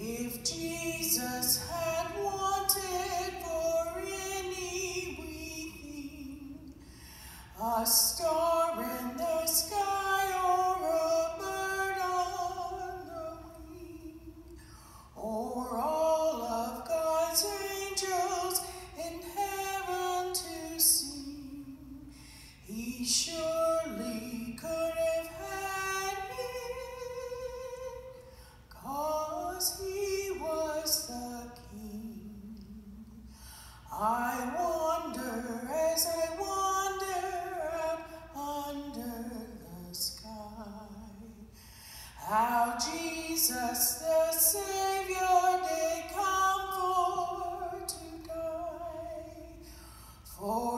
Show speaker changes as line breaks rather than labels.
If Jesus had wanted for a star in the sky or a bird on the wing, or all of God's angels in heaven to sing, he should. How Jesus the Savior did come for to die for